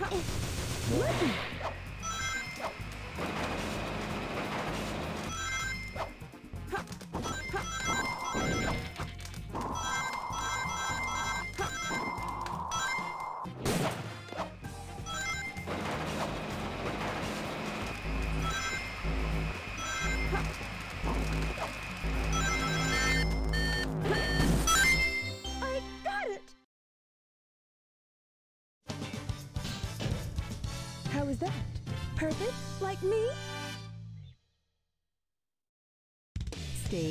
I How is that? Perfect? Like me? Stage